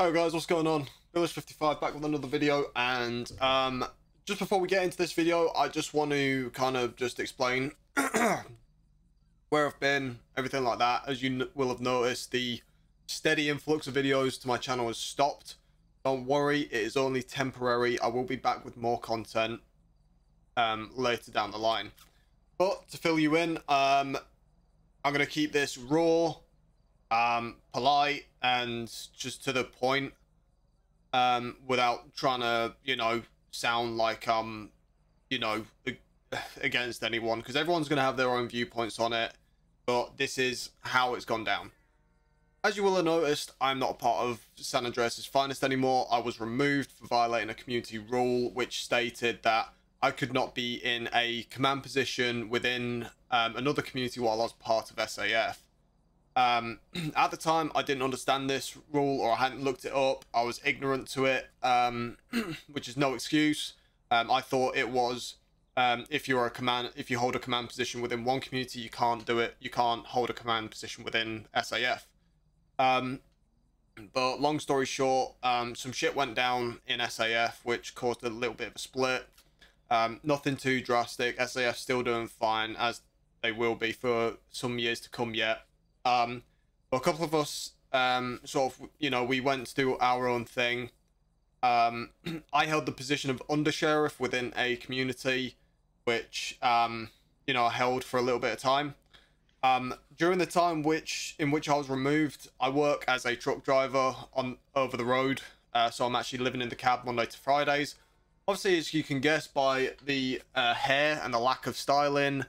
Alright guys, what's going on? Billesh55 back with another video and um, just before we get into this video, I just want to kind of just explain where I've been, everything like that. As you will have noticed, the steady influx of videos to my channel has stopped. Don't worry, it is only temporary. I will be back with more content um, later down the line. But to fill you in, um, I'm going to keep this raw, um, polite, and just to the point, um, without trying to, you know, sound like um, you know, against anyone, because everyone's going to have their own viewpoints on it. But this is how it's gone down. As you will have noticed, I'm not a part of San Andreas' finest anymore. I was removed for violating a community rule which stated that I could not be in a command position within um, another community while I was part of SAF. Um, at the time, I didn't understand this rule or I hadn't looked it up. I was ignorant to it, um, which is no excuse. Um, I thought it was um, if you're a command, if you hold a command position within one community, you can't do it. You can't hold a command position within SAF. Um, but long story short, um, some shit went down in SAF, which caused a little bit of a split. nothing too drastic. SAF still doing fine, as they will be for some years to come yet. Um, a couple of us, um, sort of, you know, we went to do our own thing. Um, I held the position of under sheriff within a community, which, um, you know, I held for a little bit of time. Um, during the time which in which I was removed, I work as a truck driver on over the road. Uh, so I'm actually living in the cab Monday to Fridays. Obviously, as you can guess by the uh, hair and the lack of styling,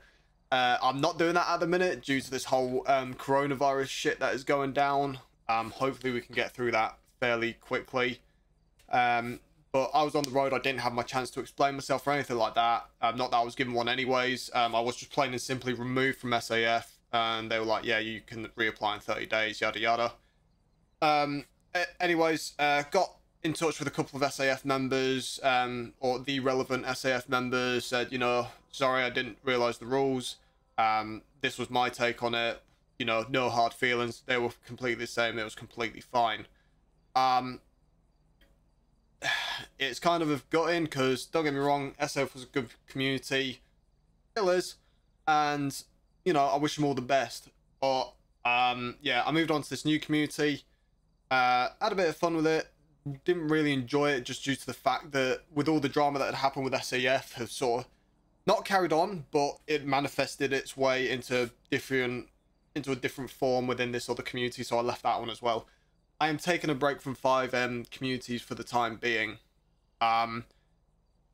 uh, I'm not doing that at the minute due to this whole um, coronavirus shit that is going down. Um, hopefully we can get through that fairly quickly. Um, but I was on the road. I didn't have my chance to explain myself or anything like that. Um, not that I was given one anyways. Um, I was just plain and simply removed from SAF. And they were like, yeah, you can reapply in 30 days, yada yada. Um, anyways, uh, got in touch with a couple of SAF members, um, or the relevant SAF members, said, you know, sorry, I didn't realise the rules. Um, this was my take on it. You know, no hard feelings. They were completely the same. It was completely fine. Um, it's kind of a gut in because don't get me wrong, SF was a good community, still is, and you know I wish them all the best. But um, yeah, I moved on to this new community. Uh, had a bit of fun with it. Didn't really enjoy it just due to the fact that with all the drama that had happened with SAF, have sort of not carried on, but it manifested its way into different into a different form within this other community, so I left that one as well. I am taking a break from FiveM communities for the time being. Um,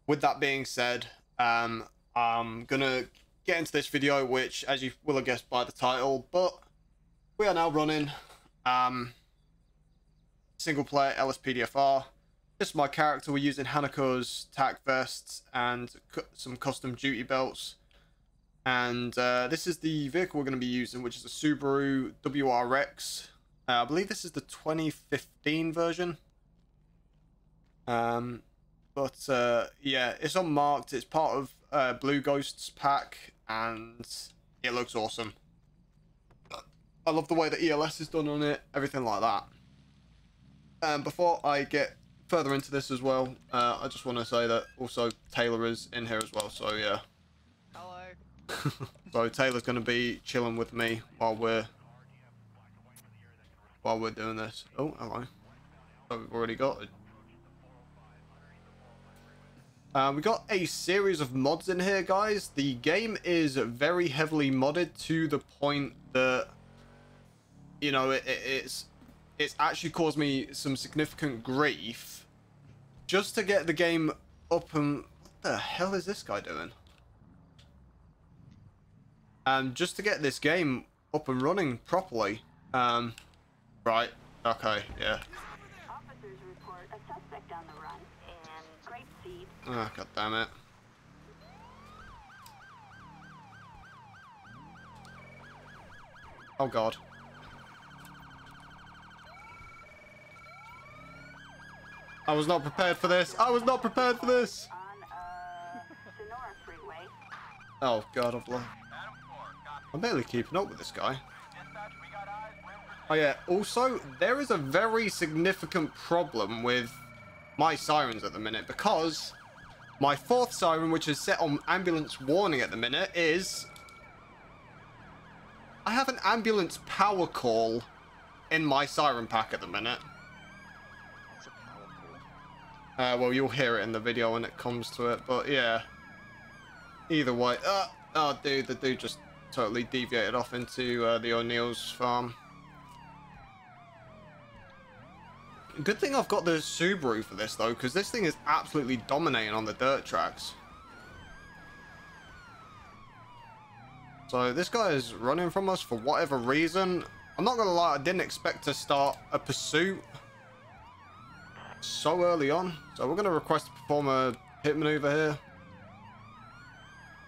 with that being said, um, I'm gonna get into this video, which, as you will have guessed by the title, but we are now running um, single player LSPDFR. Is my character. We're using Hanako's tack vests and some custom duty belts. And uh, this is the vehicle we're going to be using, which is a Subaru WRX. Uh, I believe this is the 2015 version. Um, but uh, yeah, it's unmarked. It's part of uh, Blue Ghost's pack, and it looks awesome. I love the way the ELS is done on it, everything like that. Um, before I get further into this as well, uh, I just want to say that also Taylor is in here as well, so yeah. Hello. so Taylor's going to be chilling with me while we're while we're doing this. Oh, hello. So we've already got it. Uh, we got a series of mods in here, guys. The game is very heavily modded to the point that, you know, it, it, it's it's actually caused me some significant grief just to get the game up and... What the hell is this guy doing? Um, just to get this game up and running properly. Um, right. Okay, yeah. Oh, god damn it. Oh god. I was not prepared for this. I was not prepared for this. Oh god, I've lost. I'm barely keeping up with this guy. Oh yeah, also, there is a very significant problem with my sirens at the minute because my fourth siren, which is set on ambulance warning at the minute, is... I have an ambulance power call in my siren pack at the minute. Uh, well, you'll hear it in the video when it comes to it, but yeah. Either way. Uh, oh, dude, the dude just totally deviated off into uh, the O'Neill's farm. Good thing I've got the Subaru for this, though, because this thing is absolutely dominating on the dirt tracks. So this guy is running from us for whatever reason. I'm not going to lie, I didn't expect to start a pursuit so early on. So we're going to request to perform a hit maneuver here.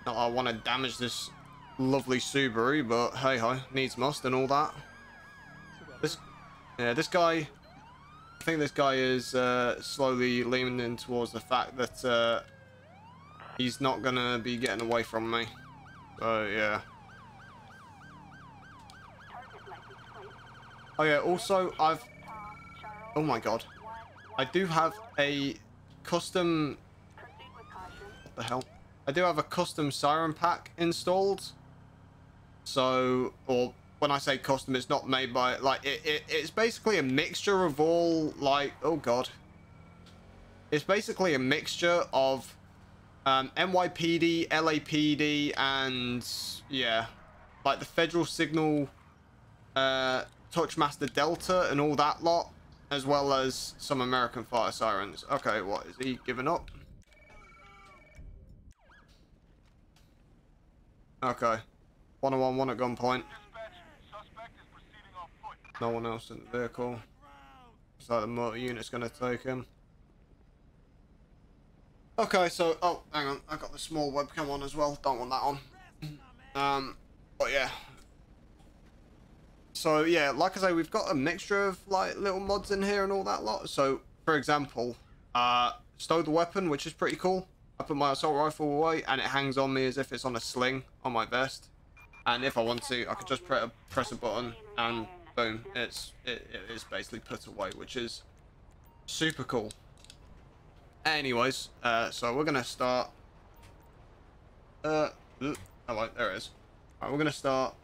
Not I want to damage this lovely Subaru, but hey ho, needs must and all that. This, yeah, this guy, I think this guy is uh, slowly leaning in towards the fact that uh, he's not going to be getting away from me. So yeah. Oh yeah, also I've, oh my god. I do have a custom. What the hell? I do have a custom siren pack installed. So, or when I say custom, it's not made by like it, it. It's basically a mixture of all like. Oh god. It's basically a mixture of um, NYPD, LAPD, and yeah, like the Federal Signal, uh, Touchmaster Delta, and all that lot as well as some American fire sirens. Okay, what, is he giving up? Okay. 101 at gunpoint. No one else in the vehicle. Like the motor unit's gonna take him. Okay, so, oh, hang on, I got the small webcam on as well, don't want that on. Um, but yeah, so yeah, like I say, we've got a mixture of like little mods in here and all that lot. So for example, uh, stow the weapon, which is pretty cool. I put my assault rifle away and it hangs on me as if it's on a sling on my vest. And if I want to, I could just press a, press a button and boom, it's it, it is basically put away, which is super cool. Anyways, uh, so we're gonna start. Uh, hello, there it is. Alright, we're gonna start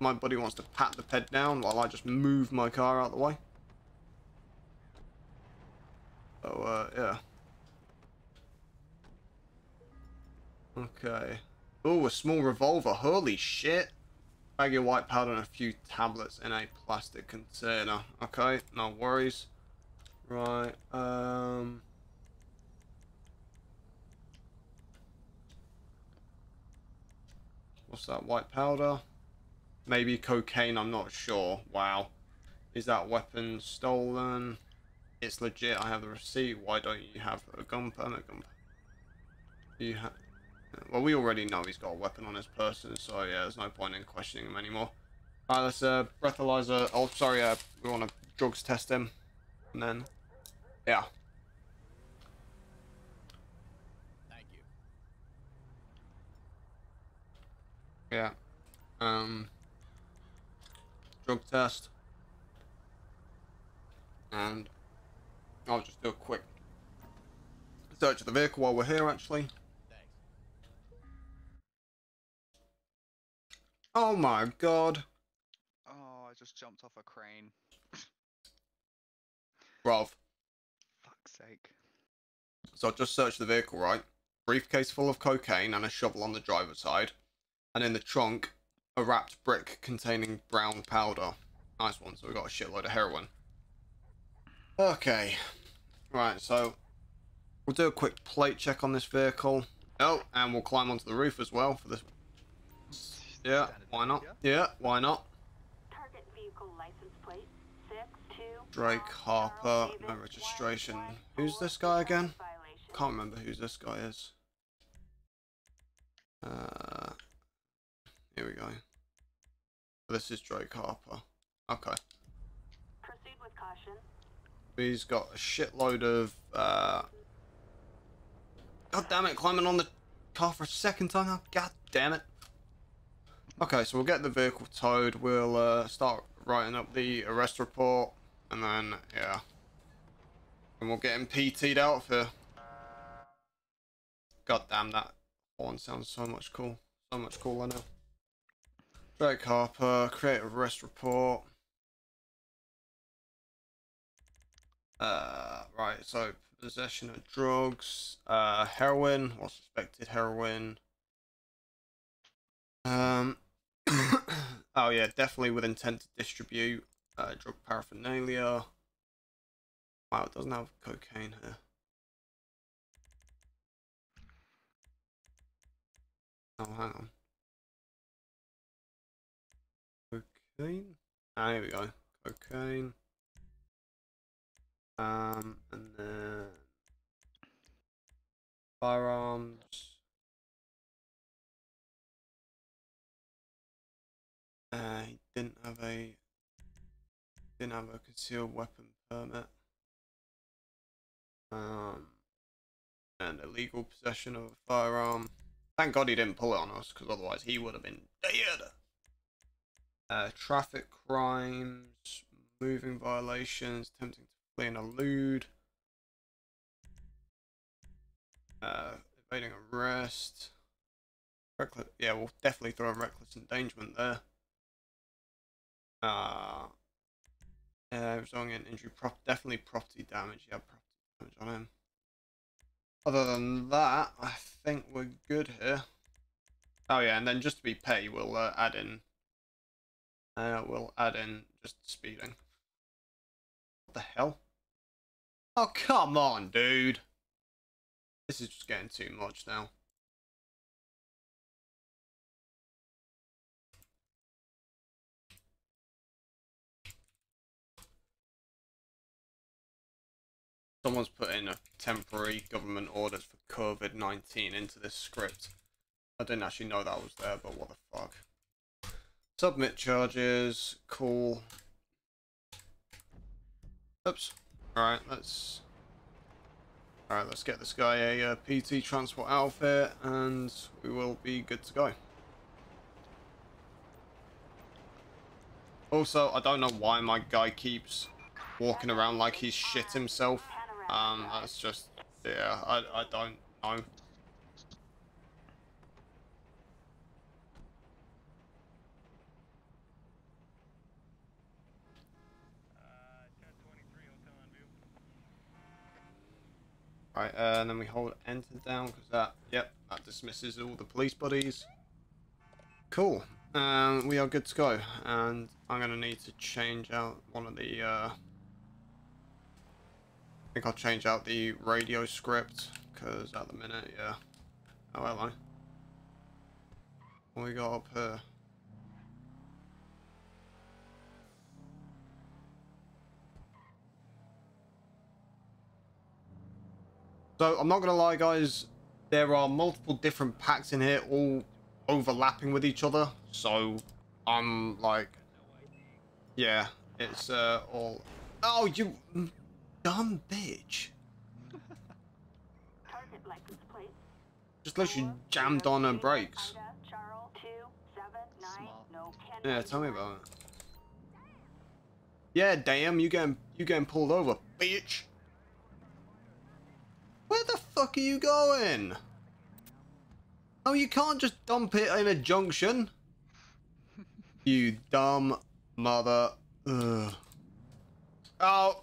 my buddy wants to pat the ped down while I just move my car out the way. So, uh, yeah. Okay. Oh, a small revolver. Holy shit. Bag of white powder and a few tablets in a plastic container. Okay, no worries. Right, um... What's that? White powder? Maybe cocaine, I'm not sure. Wow. Is that weapon stolen? It's legit, I have the receipt. Why don't you have a gun permit? Gun you have... Well, we already know he's got a weapon on his person, so yeah, there's no point in questioning him anymore. Alright, let's uh, breathalyzer. Oh, sorry, uh, we want to drugs test him. And then, yeah. Thank you. Yeah. Um, drug test. And I'll just do a quick search of the vehicle while we're here, actually. Thanks. Oh my god. Oh, I just jumped off a crane. Rob. Fuck's sake. So I just searched the vehicle, right? Briefcase full of cocaine and a shovel on the driver's side. And in the trunk, a wrapped brick containing brown powder. Nice one, so we got a shitload of heroin. Okay. Right, so we'll do a quick plate check on this vehicle. Oh, and we'll climb onto the roof as well for this. Yeah, why not? Yeah, why not? Target vehicle license plate six two. Drake Harper, no registration. Who's this guy again? Can't remember who this guy is. Uh, here we go. This is Drake Harper. Okay. Proceed with caution. He's got a shitload of. Uh... God damn it! Climbing on the car for a second time. now. God damn it! Okay, so we'll get the vehicle towed. We'll uh, start writing up the arrest report, and then yeah, and we'll get him PT'd out of here. God damn that horn sounds so much cool, so much cooler now. Drake Harper, create a arrest report. Uh, right, so possession of drugs, uh, heroin or suspected heroin. Um, oh yeah, definitely with intent to distribute uh, drug paraphernalia. Wow, it doesn't have cocaine here. Oh, hang on. Cocaine? Ah, here we go. Cocaine. Um, and then firearms. Uh, he didn't have a didn't have a concealed weapon permit. Um, and illegal possession of a firearm. Thank God he didn't pull it on us, because otherwise he would have been dead. Uh, traffic crimes, moving violations, attempting to flee and elude. Uh, evading arrest. Reckless, yeah, we'll definitely throw in reckless endangerment there. Uh, yeah, resulting in injury, prop, definitely property damage. Yeah, property damage on him. Other than that, I think we're good here. Oh yeah, and then just to be petty, we'll uh, add in. Uh, we'll add in just speeding. What the hell? Oh come on, dude. This is just getting too much now. Someone's put in a temporary government orders for COVID-19 into this script. I didn't actually know that was there, but what the fuck. Submit charges, cool. Oops. Alright, let's... Alright, let's get this guy a uh, PT transport outfit, and we will be good to go. Also, I don't know why my guy keeps walking around like he's shit himself. Um, that's just, yeah, I, I don't know. Right, uh, and then we hold enter down because that, yep, that dismisses all the police bodies. Cool. Um, we are good to go, and I'm gonna need to change out one of the. Uh, I think I'll change out the radio script because at the minute, yeah. Oh, hello. What we got up here? So I'm not gonna lie, guys. There are multiple different packs in here, all overlapping with each other. So I'm like, yeah, it's uh, all. Oh, you dumb bitch! Target license plate. Just literally jammed on her brakes. Ida, Charles, two, seven, nine, Smart. no, Ken, Yeah, tell me about it. Yeah, damn, you getting you getting pulled over, bitch. Where the fuck are you going? Oh, you can't just dump it in a junction. You dumb mother. Ugh. Oh,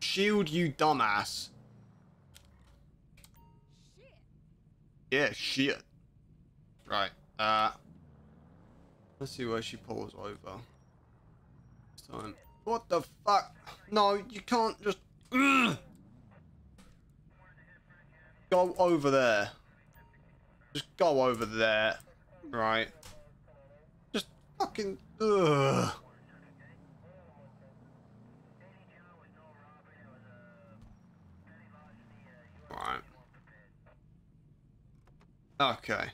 shield, you dumbass. Yeah, shit. Right. Uh. Let's see where she pulls over. This time. What the fuck? No, you can't just. Ugh. Go over there. Just go over there. Right. Just fucking. Ugh. Right. Okay.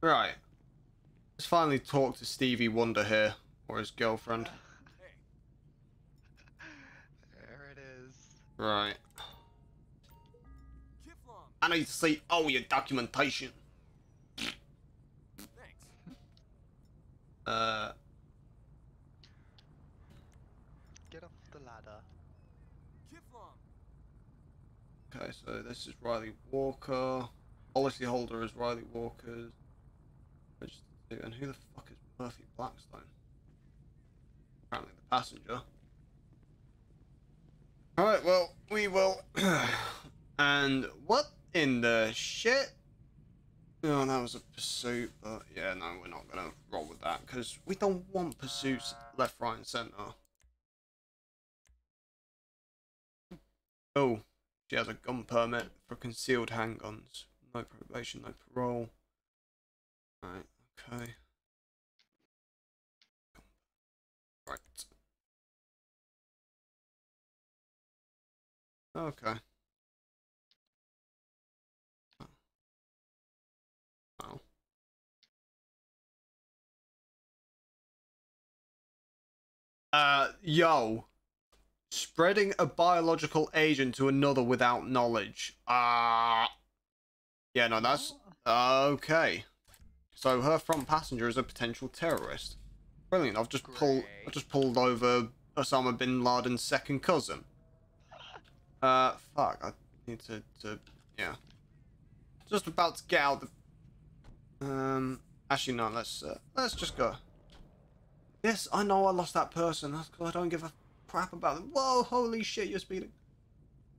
Right. Let's finally talk to Stevie Wonder here, or his girlfriend. There it is. Right. And I need to see all your documentation. Thanks. Uh. Get off the ladder. Okay, so this is Riley Walker. Policy holder is Riley Walker's. And who the fuck is Murphy Blackstone? Apparently the passenger. Alright, well, we will. and what in the shit? Oh, that was a pursuit, but yeah, no, we're not gonna roll with that because we don't want pursuits left, right, and center. Oh, she has a gun permit for concealed handguns. No probation, no parole. Right, okay. Right. Okay. Uh, yo. Spreading a biological agent to another without knowledge. Ah. yeah, no, that's okay. So her front passenger is a potential terrorist. Brilliant. I've just pulled. I've just pulled over Osama bin Laden's second cousin. Uh, fuck. I need to, to, yeah. Just about to get out the. Um, actually no. Let's uh, let's just go. Yes, I know I lost that person. That's because I don't give a crap about them. Whoa! Holy shit! You're speeding.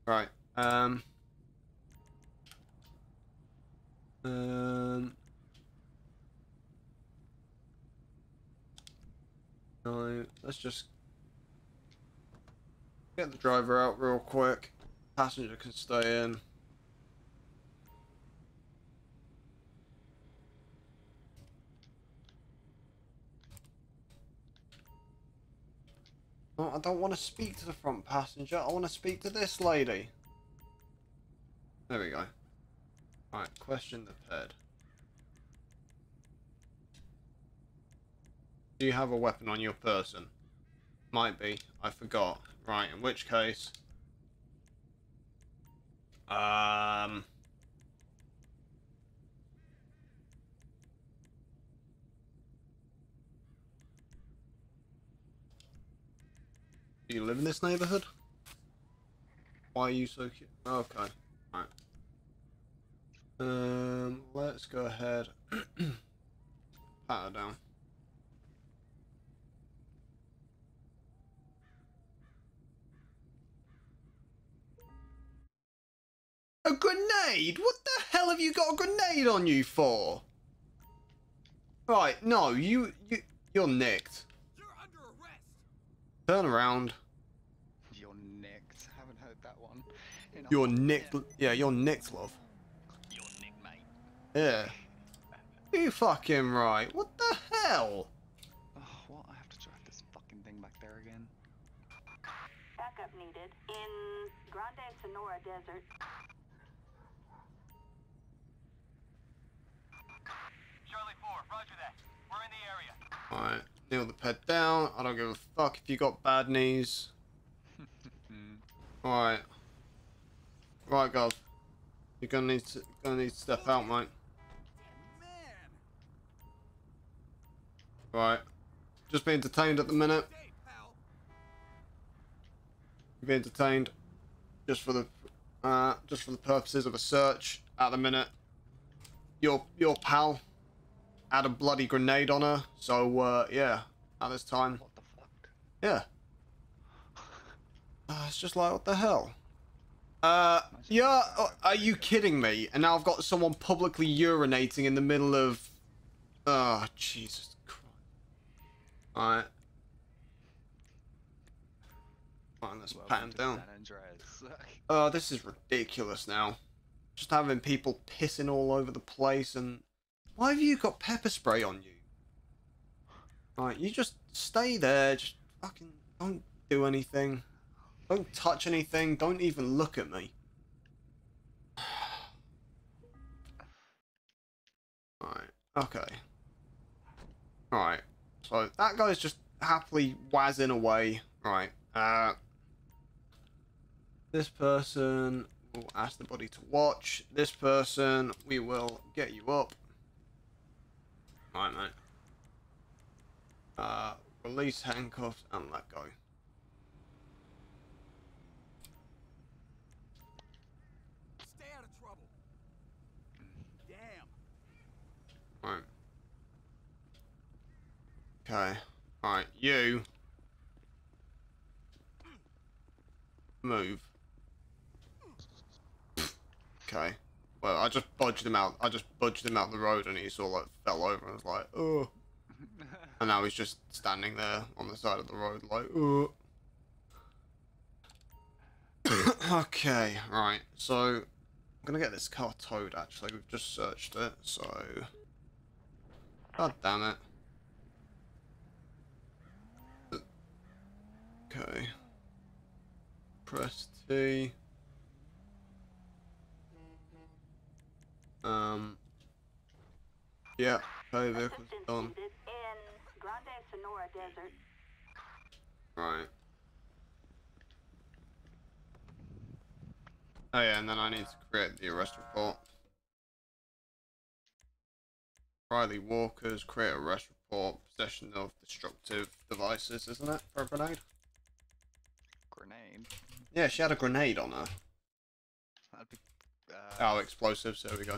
Right. Um. Um. No, let's just get the driver out real quick. Passenger can stay in. I don't want to speak to the front passenger. I want to speak to this lady. There we go. Alright, question the ped. Do you have a weapon on your person? Might be. I forgot. Right, in which case... Um... Do you live in this neighborhood? Why are you so cute? Okay. Right. Um, let's go ahead. Pat her down. A grenade? What the hell have you got a grenade on you for? Right, no, you, you, you're nicked. Turn around. You're nicked. Haven't heard that one. in a You're nicked. minute. Yeah, you're nicked, love. You're nicked, mate. Yeah. You fucking right. What the hell? Oh, what? I have to drive this fucking thing back there again. Backup needed in Grande Senora Desert. Charlie 4, roger that. We're in the area. Alright, kneel the ped down. I don't give a fuck if you got bad knees. Alright. Right, Gov. You're gonna need to gonna need to step out, mate. Right. Just being detained at the minute. Be entertained just for the uh just for the purposes of a search at the minute. Your your pal had a bloody grenade on her, so uh yeah, at this time. What the fuck? Yeah. Uh, it's just like what the hell? Uh yeah, uh, are you kidding me? And now I've got someone publicly urinating in the middle of Oh, Jesus Christ. Alright. Fine, let's pat him down. Oh, this is ridiculous now. Just having people pissing all over the place and why have you got pepper spray on you? Right, you just stay there, just fucking don't do anything. Don't touch anything, don't even look at me. Alright, okay. Alright. So that guy's just happily wazzing away. Right. Uh this person will ask the body to watch. This person, we will get you up. Alright, mate. Uh, release handcuffs and let go. Stay out of trouble. Damn. Right. Okay. Alright, you. Move. Okay. Well, I just budged him out. I just budged him out the road and he sort of like fell over and was like, oh. And now he's just standing there on the side of the road like, oh. okay, right. So, I'm gonna get this car towed actually. We've just searched it, so. God damn it. Okay. Press T. Um. Yeah, okay, vehicle's Assistance done. in Grande Senora Desert. Right. Oh yeah, and then I need to create the arrest report. Riley Walker's create arrest report, possession of destructive devices, isn't it, for a grenade? Grenade. Yeah, she had a grenade on her. That'd be. Uh, Oh, explosives, there we go.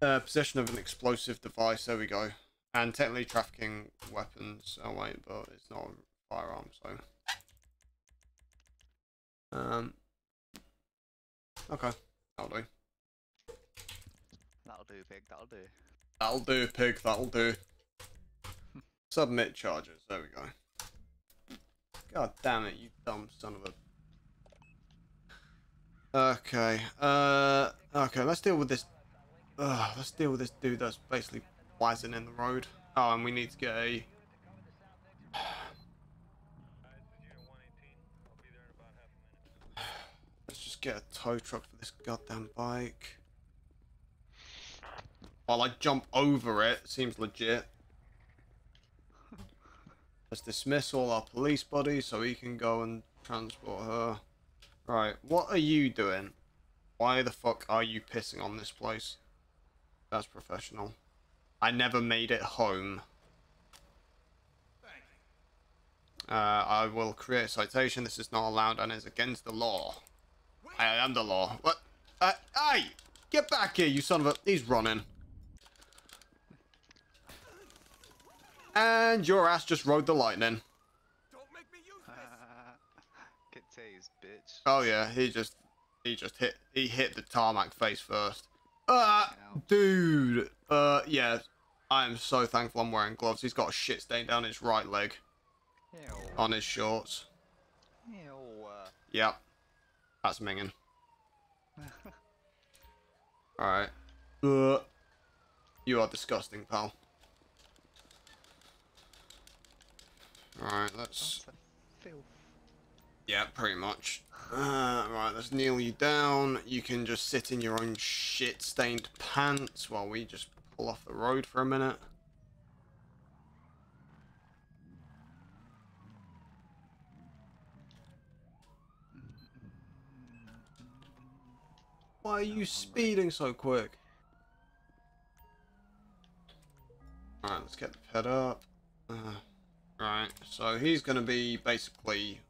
There we go. Uh, possession of an explosive device, there we go. And technically trafficking weapons, oh wait, but it's not a firearm, so. Um. Okay, that'll do. That'll do, pig. That'll do. That'll do, pig, that'll do. Submit charges, there we go. God damn it, you dumb son of a. Okay, uh, okay, let's deal with this. Uh, let's deal with this dude that's basically whizzing in the road. Oh, and we need to get a. Let's just get a tow truck for this goddamn bike. While I jump over it, seems legit. Let's dismiss all our police bodies so he can go and transport her. Right, what are you doing? Why the fuck are you pissing on this place? That's professional. I never made it home. Uh, I will create a citation. This is not allowed and is against the law. I am the law. What? Uh, hey! Get back here, you son of a... He's running. And your ass just rode the lightning. Get tased, bitch. Oh yeah, he just... He just hit... He hit the tarmac face first. Ow. dude. Uh, yeah. I am so thankful I'm wearing gloves. He's got a shit stain down his right leg Ew. on his shorts. Ew. uh, Yep. That's minging. Alright. Uh, you are disgusting, pal. Alright, let's... Yeah, pretty much. Uh, right, let's kneel you down. You can just sit in your own shit-stained pants while we just pull off the road for a minute. Why are you speeding so quick? Alright, let's get the pet up. Uh, right, so he's gonna be basically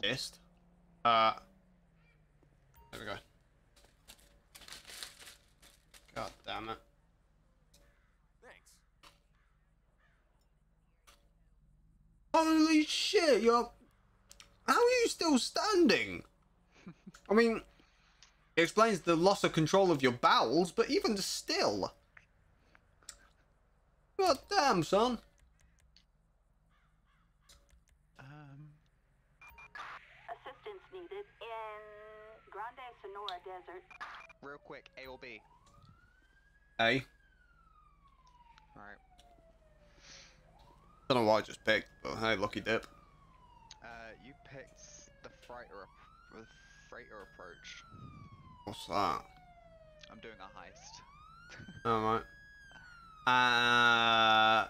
pissed. Uh, there we go. God damn it. Thanks. Holy shit, you're... How are you still standing? I mean, it explains the loss of control of your bowels, but even still. God damn, son. Um. Assistance needed in Grande Senora Desert. Real quick, A or B. Hey, Alright. don't know why I just picked, but hey, lucky dip. Uh, you picked the freighter, the freighter approach. What's that? I'm doing a heist. Alright.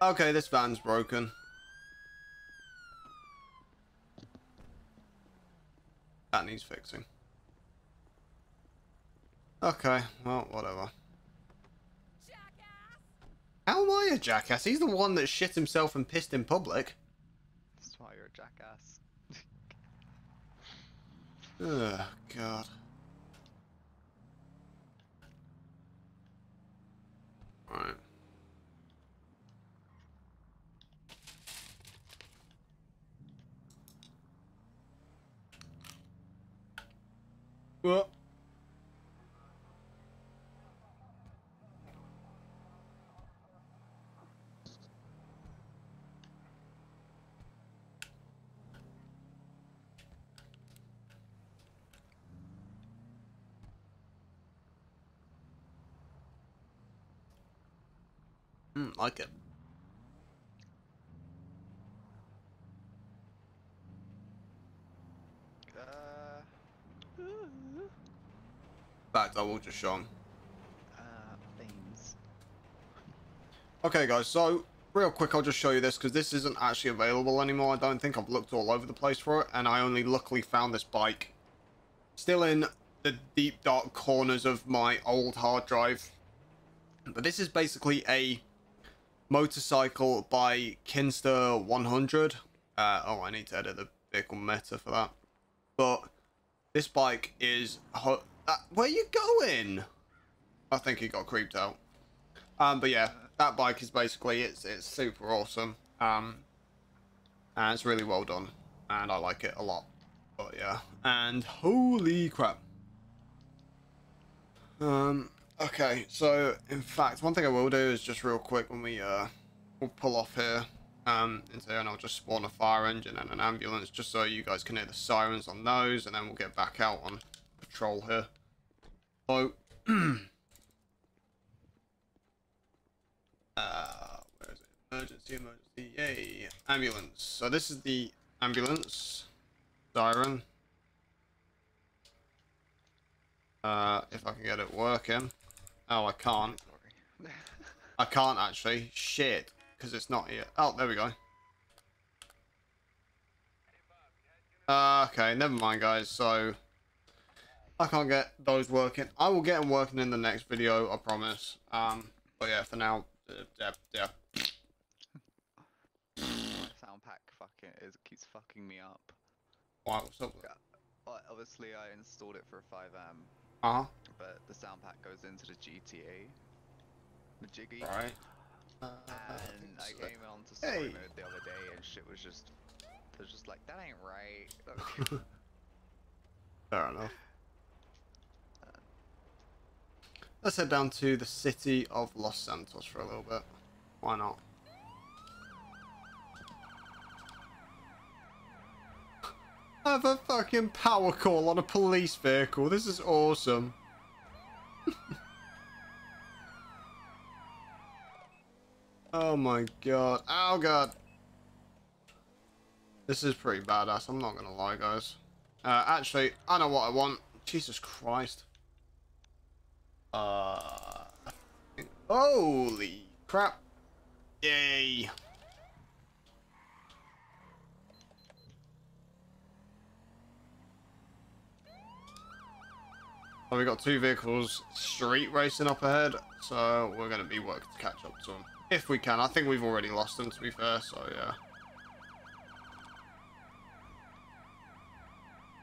Uh, okay, this van's broken. That needs fixing. Okay, well, whatever. How am I a jackass? He's the one that shit himself and pissed in public. That's why you're a jackass. oh, God. Alright. Well. Mm, like it. Uh, In fact, I will just show 'em. uh, themes. Okay, guys, so real quick, I'll just show you this because this isn't actually available anymore. I don't think I've looked all over the place for it, and I only luckily found this bike still in the deep dark corners of my old hard drive. But this is basically a motorcycle by Kinster 100. Uh, oh, I need to edit the vehicle meta for that. But this bike is. Ho- uh, where you going? I think he got creeped out. Um, but yeah, that bike is basically it's it's super awesome. Um, and it's really well done, and I like it a lot. But yeah, and holy crap. Um. Okay, so in fact, one thing I will do is just real quick when we uh we'll pull off here um into here, and I'll just spawn a fire engine and an ambulance just so you guys can hear the sirens on those, and then we'll get back out on patrol here. So. Uh, where is it? Emergency, emergency, yay. Ambulance. So this is the ambulance. Siren. Uh, if I can get it working. Oh, I can't. I can't actually. Shit. Because it's not here. Oh, there we go. Uh, okay, never mind, guys. So, I can't get those working. I will get them working in the next video, I promise. Um, but yeah, for now, uh, yeah, yeah. Sound pack fucking is keeps fucking me up. Why, what's up? Well, obviously I installed it for a FiveM, Uh-huh. But the sound pack goes into the GTA, the Jiggy, Right. Uh, and I so- came on to story Hey. mode the other day, and shit was just, it was just like that ain't right. Fair enough. Let's head down to the city of Los Santos for a little bit. Why not? I have a fucking power call on a police vehicle. This is awesome. oh my god. Oh god. This is pretty badass, I'm not gonna lie, guys. Uh, actually, I know what I want. Jesus Christ. Uh, holy crap. Yay. So we got two vehicles street racing up ahead, so we're going to be working to catch up to them. If we can. I think we've already lost them, to be fair, so yeah.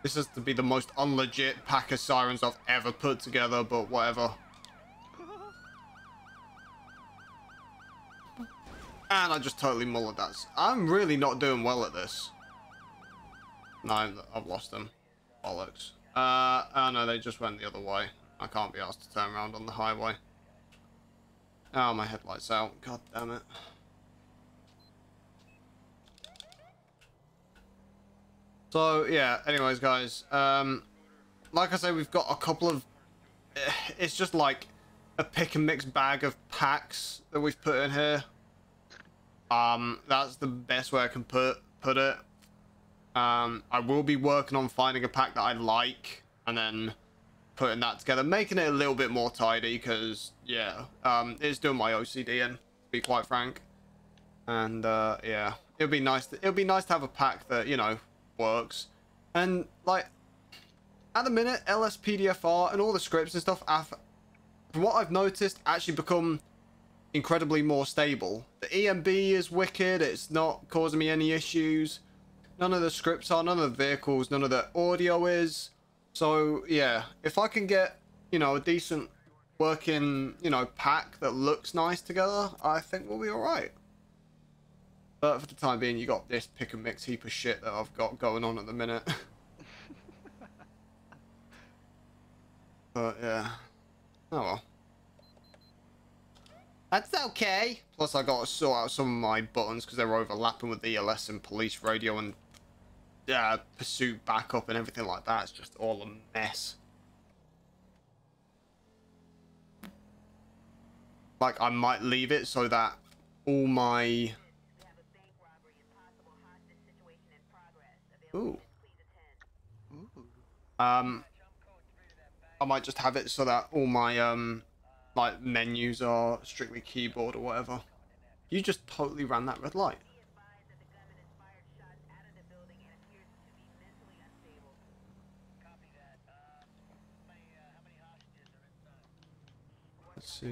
This has to be the most unlegit pack of sirens I've ever put together, but whatever. And I just totally mullered that. I'm really not doing well at this. No, I've lost them. Bollocks. Uh, oh no, they just went the other way. I can't be asked to turn around on the highway. Oh, my headlight's out. God damn it. So, yeah, anyways, guys. Um, like I say, we've got a couple of... eh, It's just like a pick and mix bag of packs that we've put in here. Um, that's the best way I can put put it. Um, I will be working on finding a pack that I like and then putting that together, making it a little bit more tidy because yeah, um, it's doing my OCD in, to be quite frank. And uh, yeah, it'd be nice. To, it'd be nice to have a pack that you know works. And like at the minute, LSPDFR and all the scripts and stuff, have, from what I've noticed, actually become incredibly more stable. The EMB is wicked. It's not causing me any issues. None of the scripts are. None of the vehicles. None of the audio is. So yeah, if I can get you know a decent working you know pack that looks nice together, I think we'll be all right. But for the time being, you got this pick and mix heap of shit that I've got going on at the minute. But yeah. Oh well. That's okay. Plus I got to sort out some of my buttons because they're overlapping with the ELS and police radio and uh, pursuit backup and everything like that. It's just all a mess. Like I might leave it so that all my. Ooh. Um, I might just have it so that all my um, like menus are strictly keyboard or whatever. You just totally ran that red light. Let's.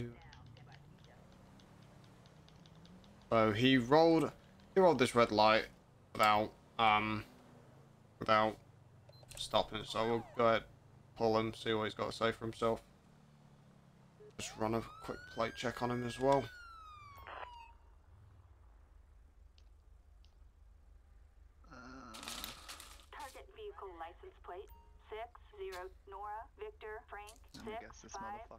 So he rolled, he rolled this red light without um, without stopping. So we'll go ahead, pull him, see what he's got to say for himself. Just run a quick plate check on him as well.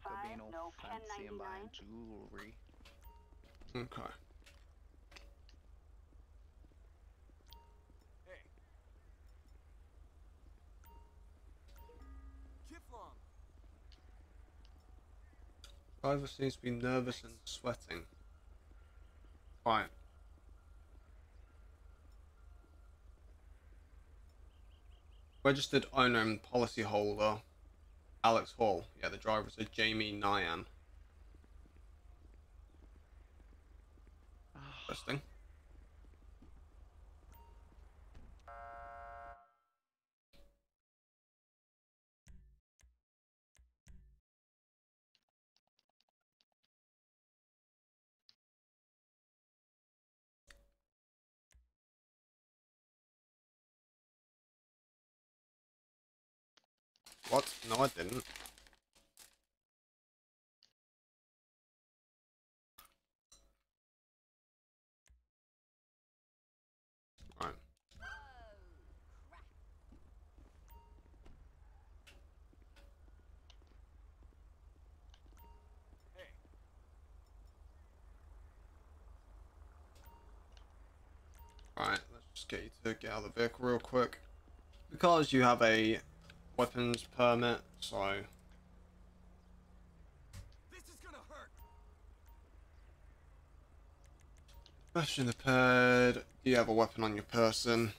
This five motherfucker five being all no ten fancy ninety and buying jewelry. Okay. Hey. Kifflom. Driver seems to be nervous and sweating. Fine. Registered owner and policyholder Alex Hall. Yeah, the driver's a Jamie Nyan. Ah. Interesting. What? No, I didn't. Right. Alright, let's just get you to get out of the vehicle real quick. Because you have a weapons permit, so. Question impaired. Do you have a weapon on your person?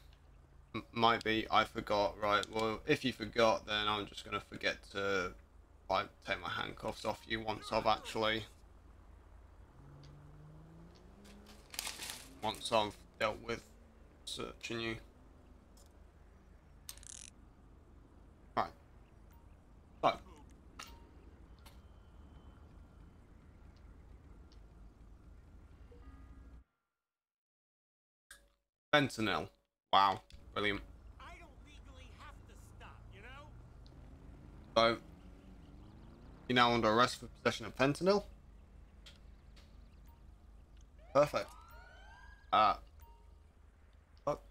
Might be. I forgot. Right. Well, if you forgot, then I'm just gonna forget to like take my handcuffs off you once I've actually once I've dealt with searching you. Fentanyl. Wow. Brilliant. I don't legally have to stop, you know? So, you're now under arrest for possession of fentanyl. Perfect. Uh. Fuck.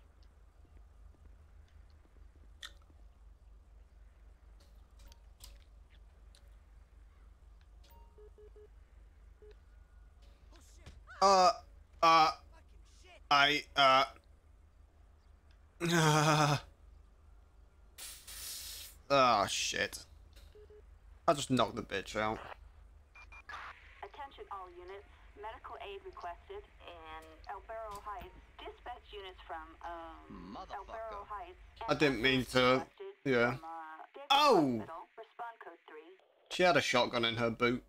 Uh, uh, I, uh, Ah, shit. I just knocked the bitch out. Attention all units. Medical aid requested in El Burro Heights. Dispatch units from um El Burro Motherfucker. Heights. I didn't mean to- yeah. from, uh, Oh! Respond code three. She had a shotgun in her boot.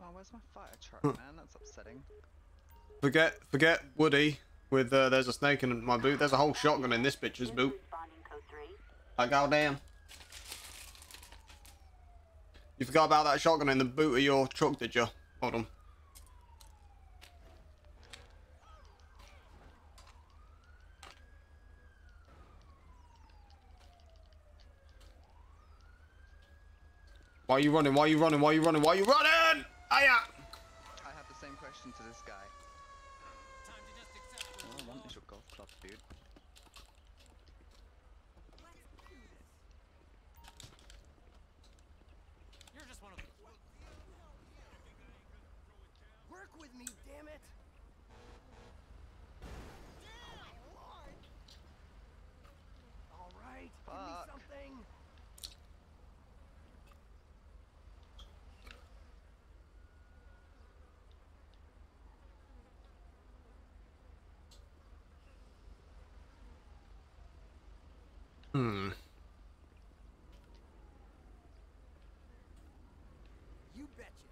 Oh, where's my fire truck, man? That's upsetting. Forget, forget Woody. With uh, there's a snake in my boot. There's a whole shotgun in this bitch's boot. Responding code three. Like goddamn. You forgot about that shotgun in the boot of your truck, did you? Hold on. Why are you running? Why are you running? Why are you running? Why are you running? Aya! I have the same question to this guy. Time to just accept All I want is your golf club, dude. damn it! All right, give me Fuck. something. Hmm. You betcha.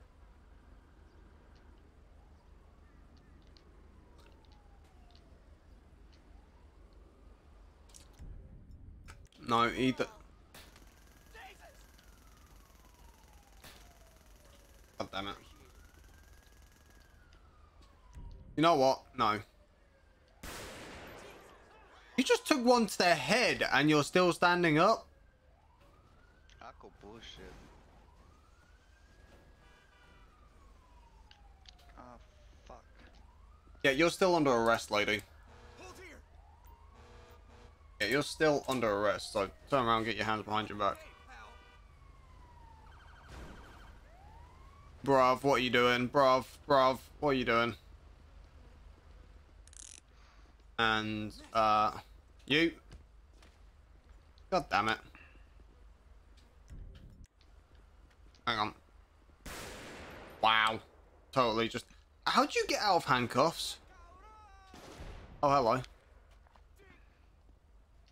No, either. God damn it. You know what? No. You just took one to their head and you're still standing up? I call bullshit. Ah, fuck. Yeah, you're still under arrest, lady. Hold here. Yeah, you're still under arrest, so turn around and get your hands behind your back. Bruv, what are you doing? Bruv, bruv, what are you doing? And, uh, you. God damn it. Hang on. Wow. Totally just. How'd you get out of handcuffs? Oh, hello.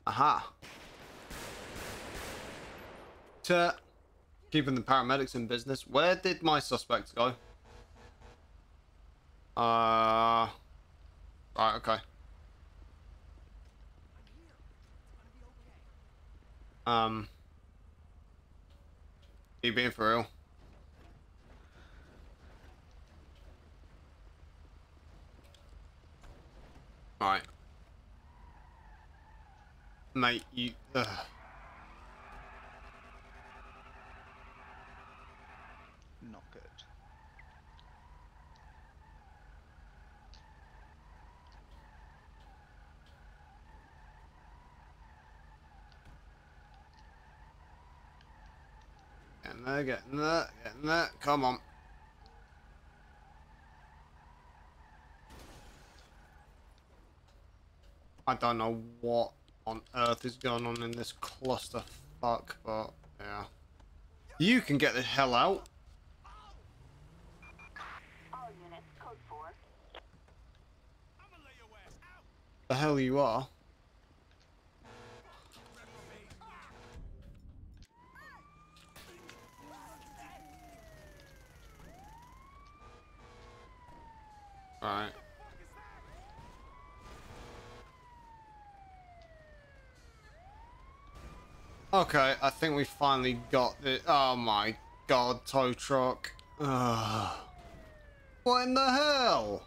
Aha. To keeping the paramedics in business. Where did my suspect go? Uh. Right. Okay. Um. You being for real? Right. Mate, you. Ugh. Not good. Getting there, getting there, getting there. Come on. I don't know what on earth is going on in this cluster fuck, but yeah. You can get the hell out. The hell you are. Right. Okay, I think we finally got the. Oh my god, tow truck. Ugh. What in the hell?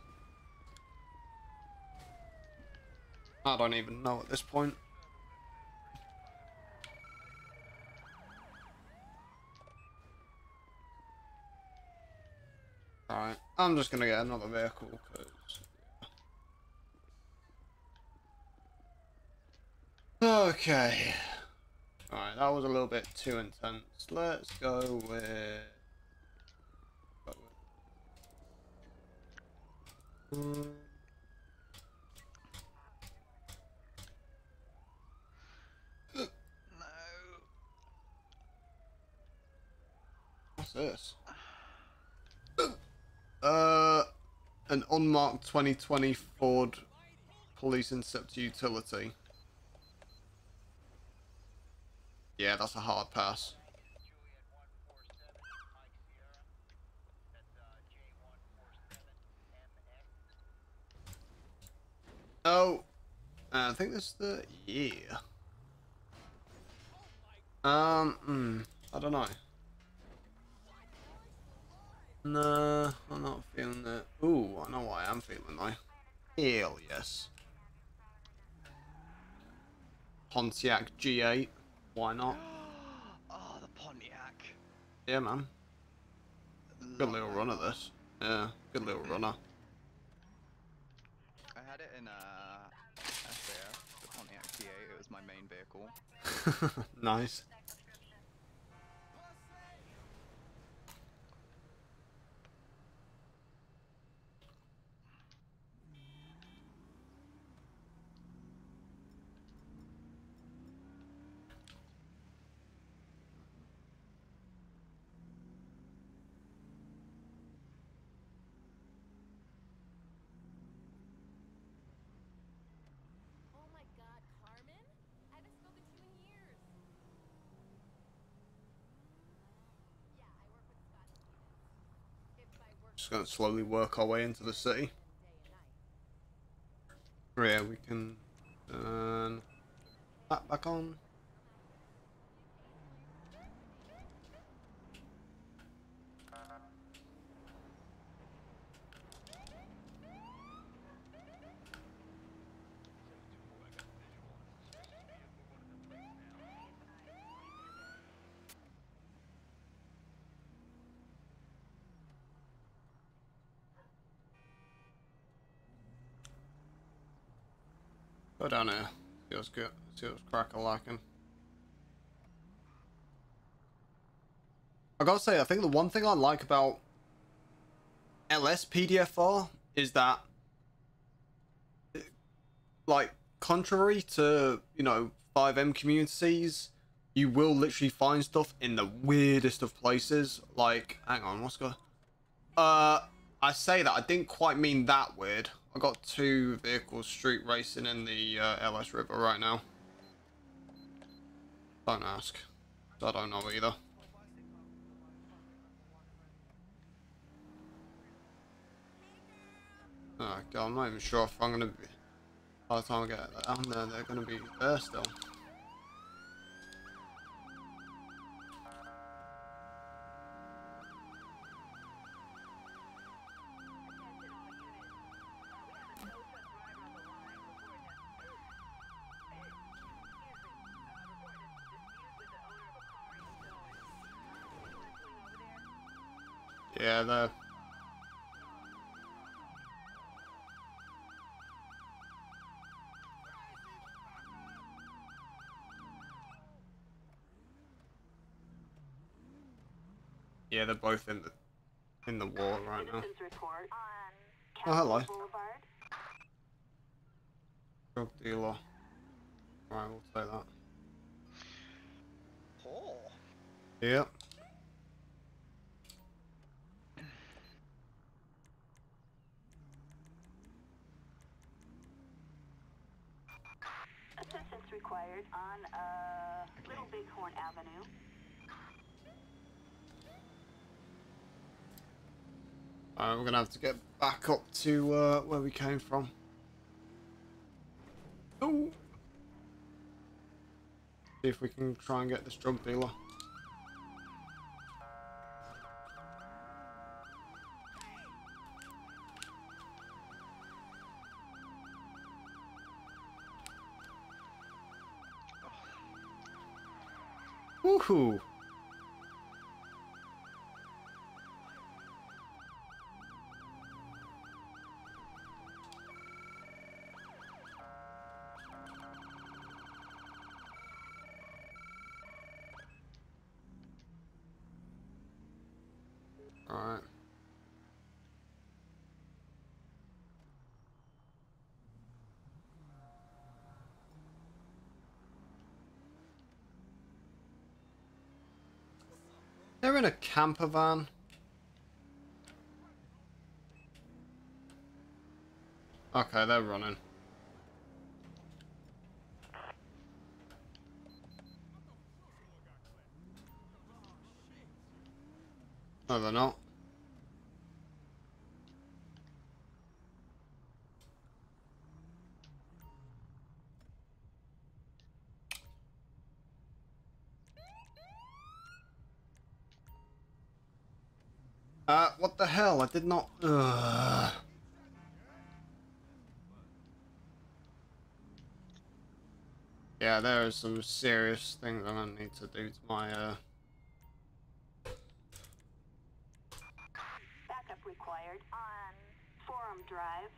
I don't even know at this point. Alright, I'm just gonna get another vehicle. Okay. Alright, that was a little bit too intense. Let's go with. Hmm. No. What's this? Uh, an unmarked 2020 Ford Police Interceptor Utility. Yeah, that's a hard pass. Oh, I think this is the yeah. Um, mm, I don't know. No, I'm not feeling that. Ooh, I know what I am feeling though. Hell yes. Pontiac G8. Why not? Oh, the Pontiac. Yeah, man. Good little run car. this. Yeah, good little runner. I had it in uh, SAF, the Pontiac G8. It was my main vehicle. nice. Just gonna slowly work our way into the city. Yeah, we can turn that back on. Down here. See what's good. See what's crack lacking. I gotta say, I think the one thing I like about LSPDFR is that, like, contrary to you know FiveM communities, you will literally find stuff in the weirdest of places. Like, hang on, what's going? Uh, I say that I didn't quite mean that weird. I got two vehicles street racing in the uh, LS River right now. Don't ask. I don't know either. Oh god, I'm not even sure if I'm gonna be. By the time I get down there, they're gonna be there still. Yeah, they're Yeah, they're both in the in the war right now. Citizens report on Oh, hello. Drug dealer. Right, we'll say that. Oh. Yep. Assistance required on uh, Bighorn Avenue. Alright, we're gonna have to get back up to uh, where we came from. Ooh. See if we can try and get this drug dealer. Woohoo! Alright. They're in a camper van. Okay, they're running. No, they're not. Uh, what the hell? I did not. Ugh. Yeah, there are some serious things I'm gonna need to do to my uh. Backup required on Forum Drive.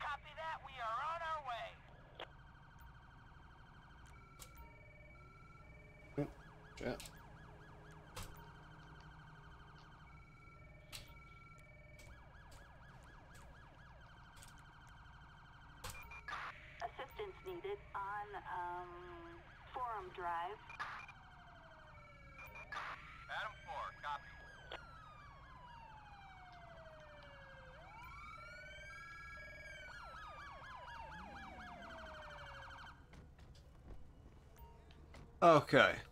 Copy that. We are on our way. Shit. Assistance needed on um, Forum Drive. Adam 4, copy. Okay.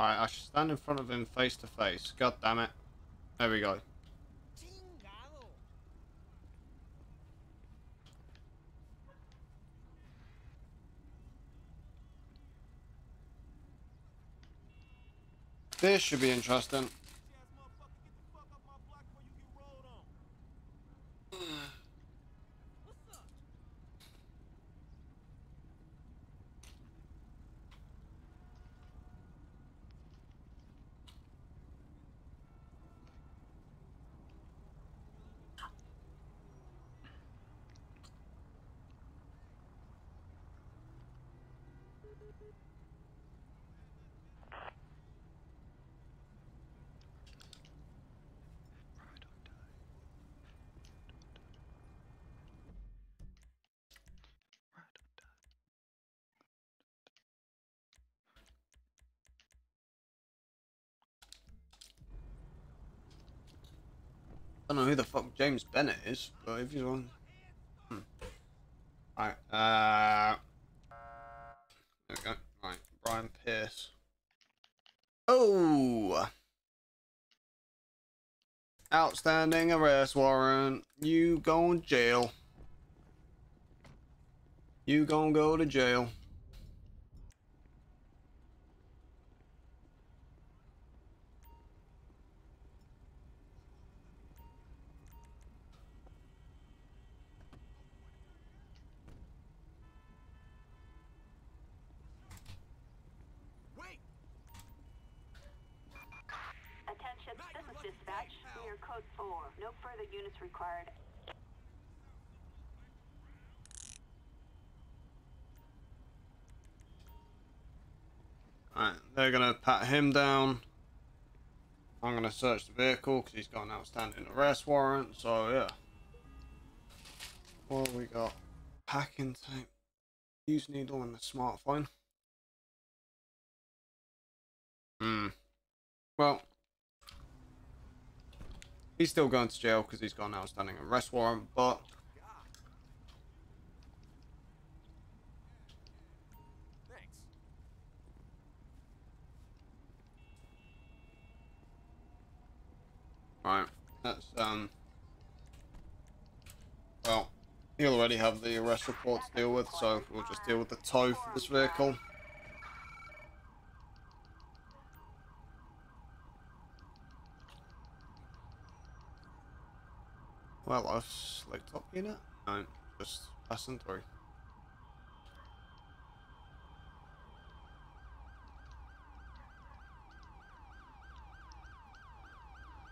Alright, I should stand in front of him face to face. God damn it. There we go. This should be interesting. Ass motherfucker, get the fuck off my block before you get rolled on. What's up? I don't know who the fuck James Bennett is, but if he's on. Hmm. Alright, uh. There we go. Right, Brian Pierce. Oh! Outstanding arrest warrant. You going jail. You gonna go to jail. Units required. Alright, they're gonna pat him down. I'm gonna search the vehicle because he's got an outstanding arrest warrant, so yeah. What we got? Packing tape. Use needle and the smartphone. Hmm. Well. He's still going to jail because he's got an outstanding arrest warrant, but. Right, that's um. Well, he'll already have the arrest report to deal with, so we'll just deal with the tow for this vehicle. Well, I've select top unit. No, just passing through.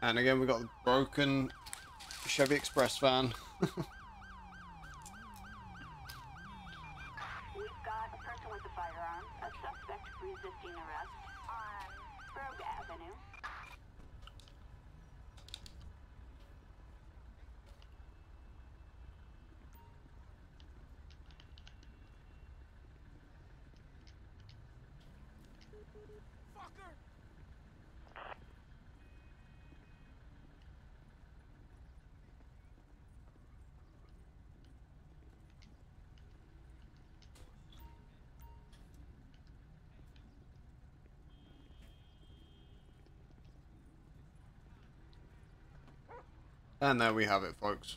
And again, we've got the broken Chevy Express van. We've got a person with a firearm, a suspect resisting arrest on Rogue Avenue. Fucker. And there we have it, folks.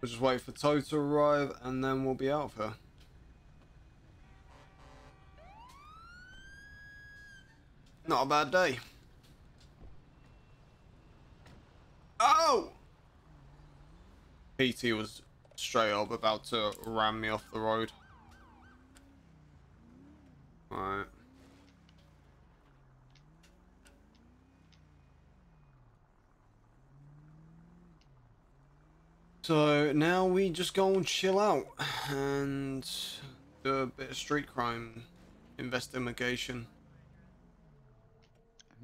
We'll just wait for tow to arrive, and then we'll be out of here. Not a bad day. Oh! PT was straight up about to ram me off the road. Right. So now we just go and chill out and do a bit of street crime investigation.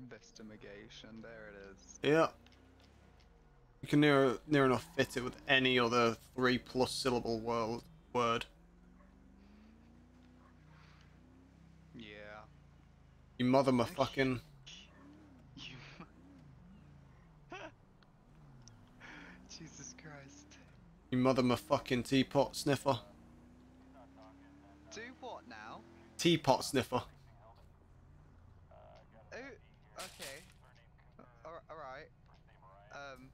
Investigation, there it is. Yeah. You can near near enough fit it with any other three plus syllable word word. Yeah. You mother fucking You mother my fucking teapot sniffer. Do what now? Teapot sniffer. Oh, okay. Uh, Alright. Um.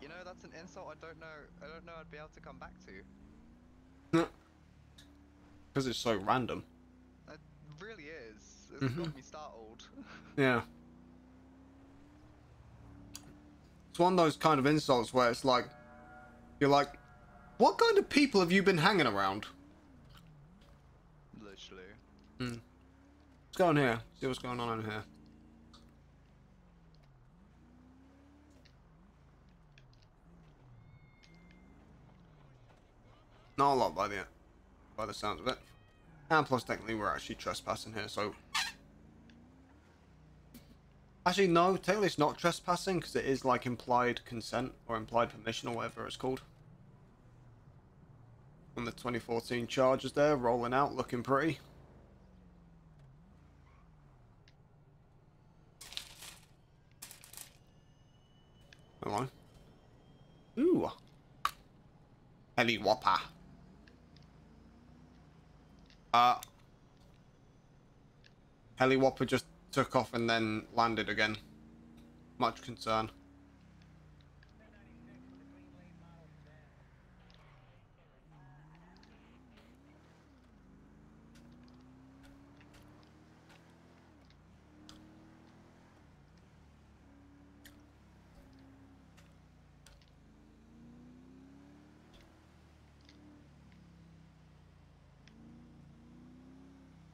You know, that's an insult I don't know, I don't know I'd be able to come back to. Because it's so random. It really is. It's mm -hmm. got me startled. yeah. One of those kind of insults where it's like, you're like, what kind of people have you been hanging around? Literally. Hmm. Let's go in here. See what's going on in here. Not a lot by the by the sounds of it. And plus technically we're actually trespassing here, so Actually no, technically it's not trespassing because it is like implied consent or implied permission or whatever it's called. And the 2014 Chargers there rolling out looking pretty. Hello. Ooh. Heli Whopper. Uh. Heli Whopper just took off and then landed again. Much concern.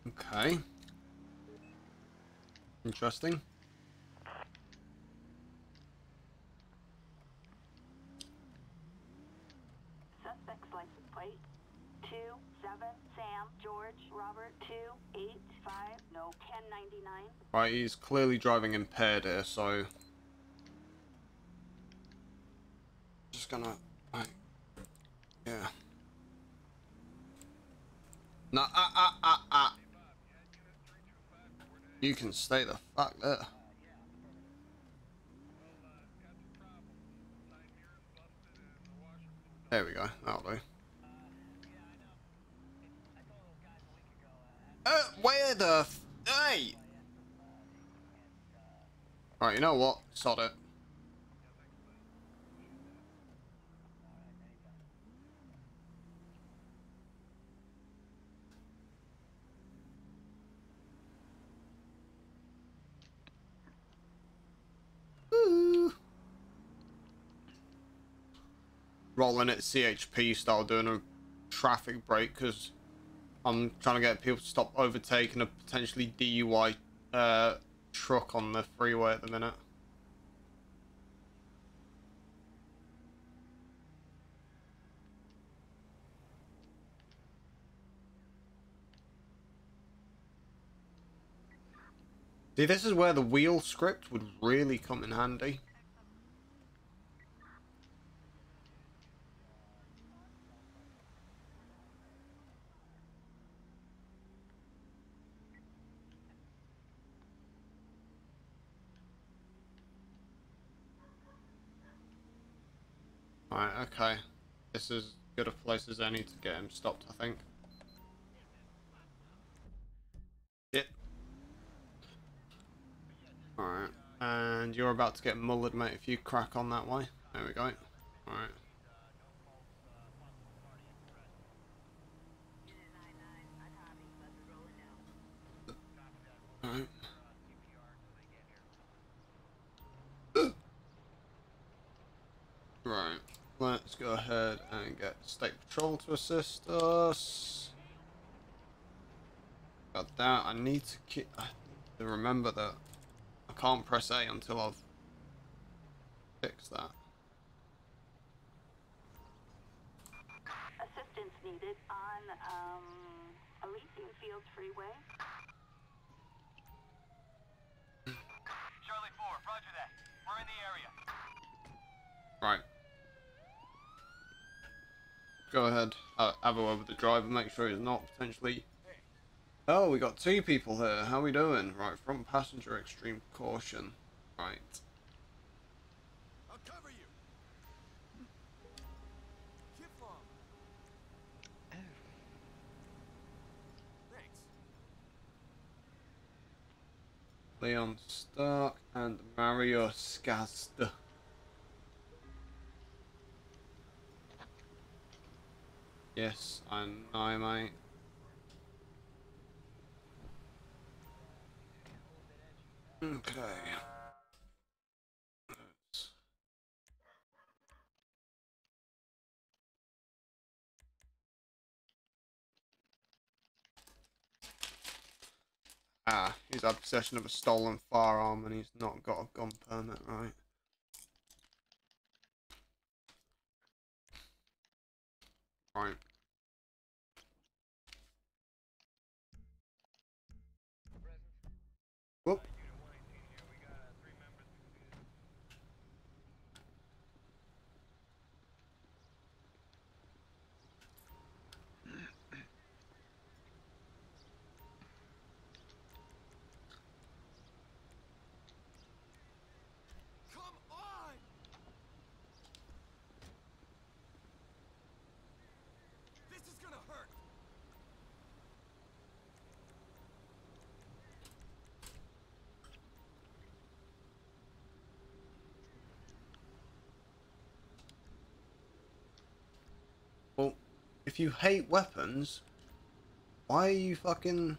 Okay. Interesting. Suspect's license plate. Two, seven, Sam, George, Robert, two, eight, five, no, Ken ninety-nine. Right, he's clearly driving impaired here, so... Just gonna... Yeah. No, ah, ah, ah, ah. You can stay the fuck there. There we go, that'll do. Uh, where the f- Hey! Alright, you know what? Sod it. Ooh. Rolling at CHP style, doing a traffic break because I'm trying to get people to stop overtaking a potentially DUI uh, truck on the freeway at the minute. See, this is where the wheel script would really come in handy. Right, okay. This is as good a place as any to get him stopped, I think. Shit. Alright, and you're about to get mullered, mate, if you crack on that way. There we go. Alright. Alright. Right, let's go ahead and get State Patrol to assist us. Got that. I need to keep to remember that I can't press A until I've fixed that. Assistance needed on, um, Elysian Fields Freeway. Charlie 4, roger that. We're in the area. Right. Go ahead. Uh, have a word with the driver. Make sure he's not potentially. Oh, we got two people here. How we doing? Right, front passenger, extreme caution. Right. I'll cover you. Kifflom. Thanks. Leon Stark and Mario Skazda. Yes, I know, mate. Okay. Ah, he's had possession of a stolen firearm and he's not got a gun permit, right? Right. Whoop. Come on! This is gonna hurt. Well, if you hate weapons, why are you fucking...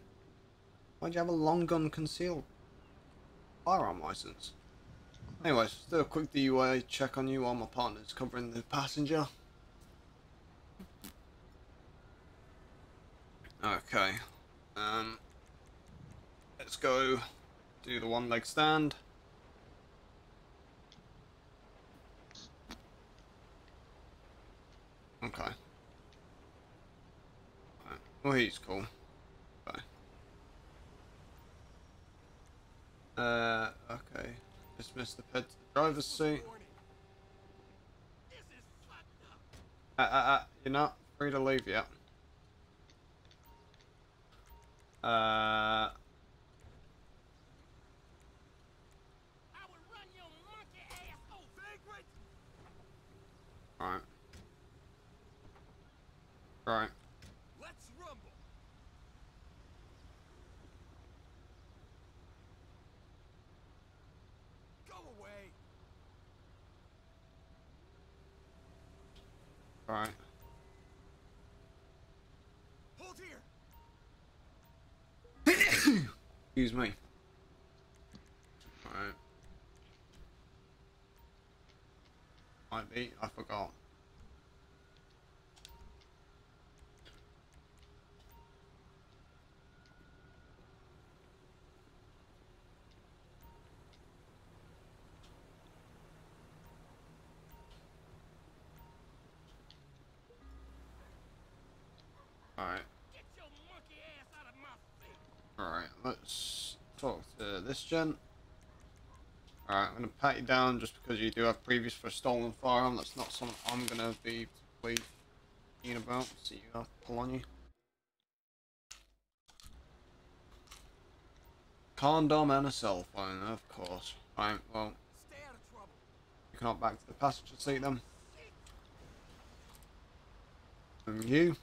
Why'd you have a long gun concealed firearm license? Anyways, do a quick DUI check on you while my partner's covering the passenger. Okay. Um, let's go do the one leg stand. Okay. Right. Well, he's cool. Okay. Uh, okay. Dismiss the pet to the driver's seat. Uh, uh, uh, you're not free to leave yet. Uh, I would run your monkey ass over. Vagrant! right. Right. Let's rumble. Go away. Right. Hold here. Excuse me. Right. Might be, I forgot. Let's talk to this gent. Alright, I'm gonna pat you down just because you do have previous for a stolen firearm. That's not something I'm gonna be thinking about. See you pull on you. Condom and a cell phone, of course. Right, well, you can't back to the passenger seat then. And you.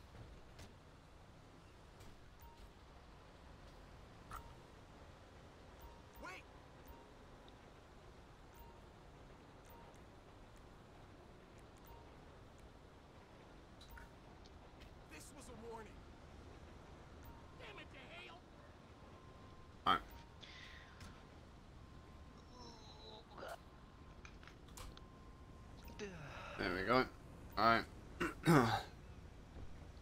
Wait. This was a warning. Damn it to hell. Alright. There we go. Alright.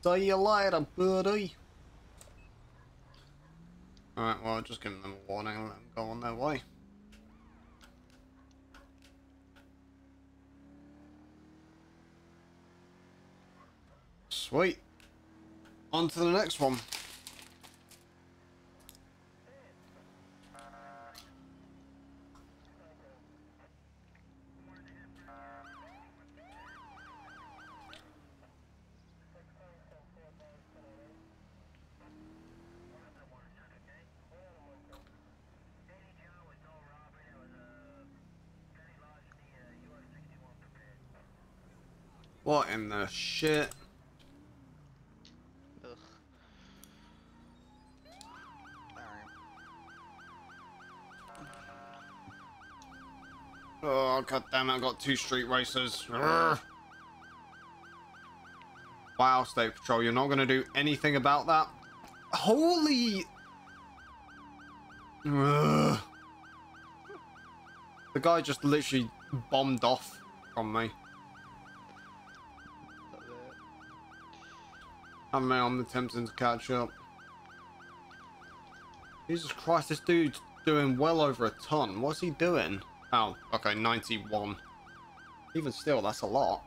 See you later, buddy. Alright, well, just give them a warning and let them go on their way. Sweet. On to the next one. What in the shit? Ugh. Alright. Oh god damn it, I got two street racers. Urgh. Wow, State Patrol, you're not going to do anything about that? Holy... The guy just literally bombed off from me. Love it. I mean, uh, I'm attempting to catch up. Jesus Christ, this dude's doing well over a ton. What's he doing? Oh, okay, 91. Even still, that's a lot.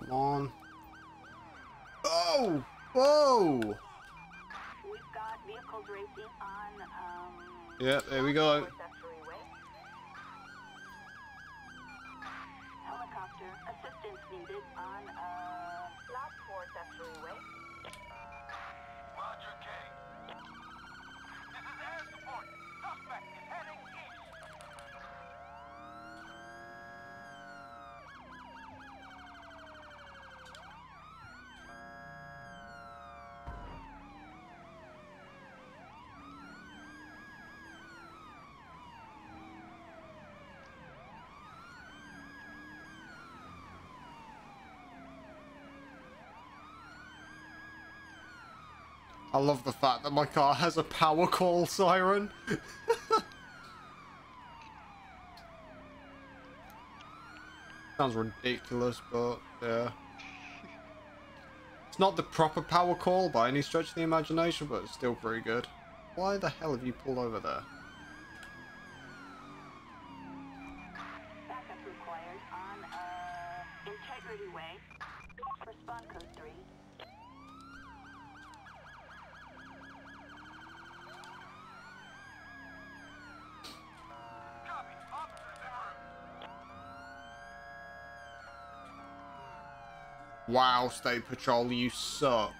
Come on. Oh! Whoa! We've got vehicles racing on, um... Yeah, there we go. I love the fact that my car has a power call siren. Sounds ridiculous, but yeah. It's not the proper power call by any stretch of the imagination, but it's still pretty good. Why the hell have you pulled over there? Wow, State Patrol, you suck.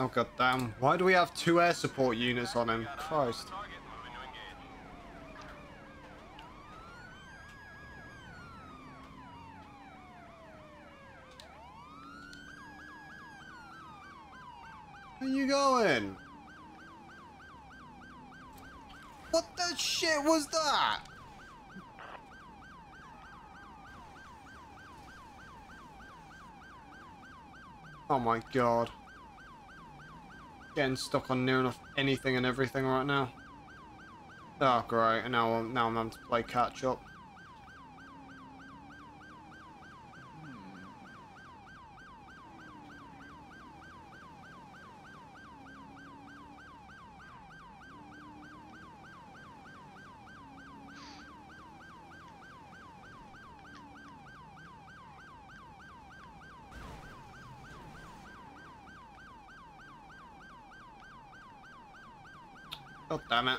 Oh god damn. Why do we have two air support units on him? Christ. Where you going? What the shit was that? Oh my god. Getting stuck on near enough anything and everything right now. Oh great, and now now I'm having to play catch damn it.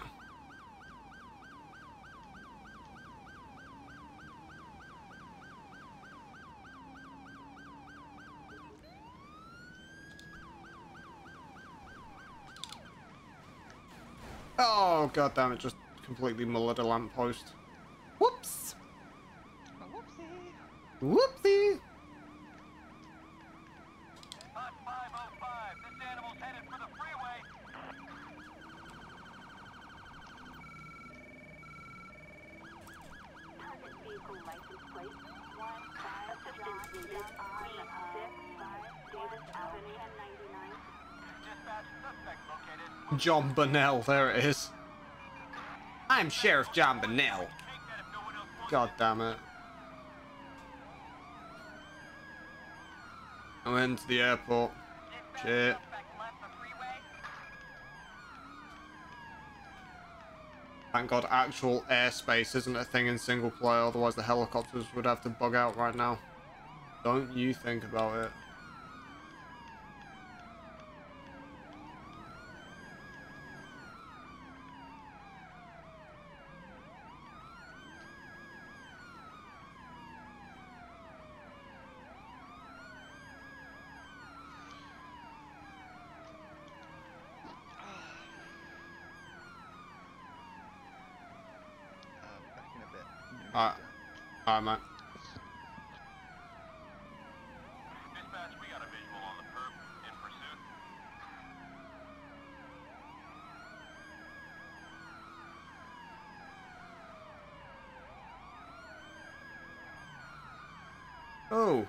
Oh god damn it, just completely mullered a lamppost. Whoops! Whoopsie. Whoopsie! Hot 505. This animal's headed for the freeway. Target vehicle license plate. 1 5 assistance needed on, uh... 6 5 Davis Avenue 1099. Dispatch, suspect located. John Bonnell, there it is. I'm Sheriff John wants God damn it. I went to the airport. Shit. Thank God actual airspace isn't a thing in single player, otherwise the helicopters would have to bug out right now. Don't you think about it. Alright. Alright, mate. Dispatch, we got a visual on the perp in pursuit. Oh.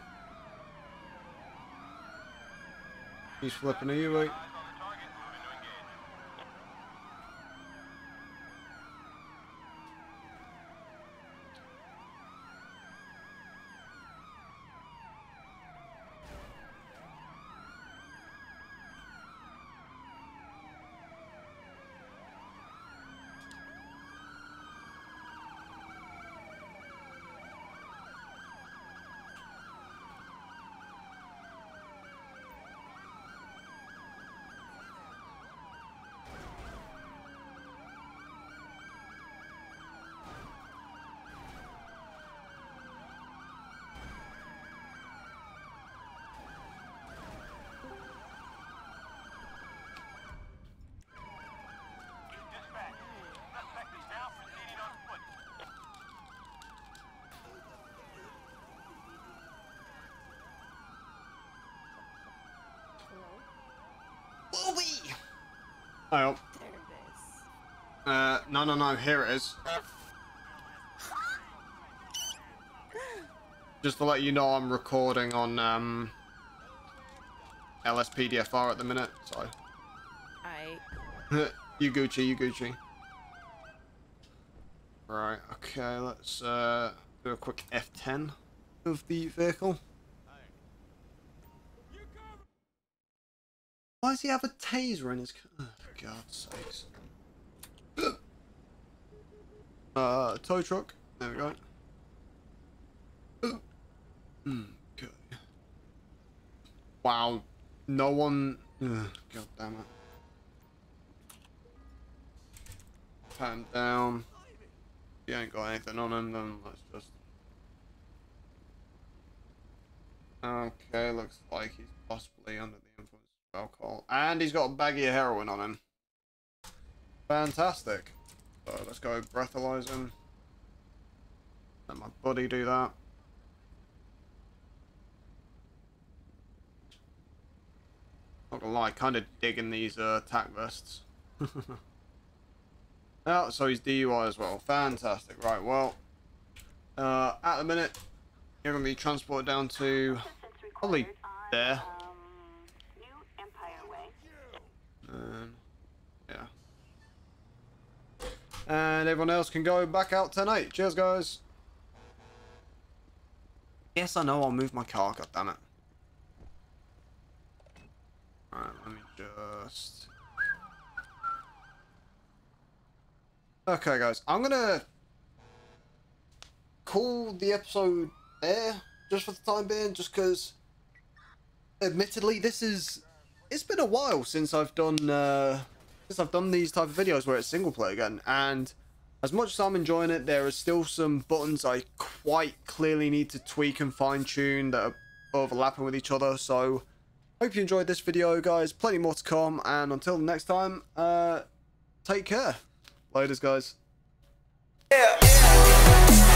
He's flipping a you, mate. Oh, There it is. uh, no, no, no, here it is. Just to let you know, I'm recording on, um, LSPDFR at the minute, so. I you Gucci, you Gucci. Right, okay, let's, uh, do a quick F10 of the vehicle. Why does he have a taser in his car? God's sakes. Uh, tow truck. There we go. Hmm. Wow. No one... Ugh, God damn it. Him down. If he ain't got anything on him, then let's just... Okay, looks like he's possibly under the influence of alcohol. And he's got a baggie of heroin on him. Fantastic. So let's go breathalyze him. Let my buddy do that. Not gonna lie, kind of digging these uh, tac vests. oh, so he's DUI as well. Fantastic. Right, well, uh, at the minute, you're gonna be transported down to Probably there. Um, New Empire Way. Um, yeah. And everyone else can go back out tonight. Cheers, guys. Yes, I know. I'll move my car. God damn it. Alright, let me just. Okay, guys. I'm gonna call the episode there just for the time being, just because. Admittedly, this is it's been a while since I've done uh, I've done these type of videos where it's single player again, and as much as I'm enjoying it, there are still some buttons I quite clearly need to tweak and fine tune that are overlapping with each other. So, hope you enjoyed this video, guys. Plenty more to come, and until next time, uh, take care. Laters, guys. Yeah.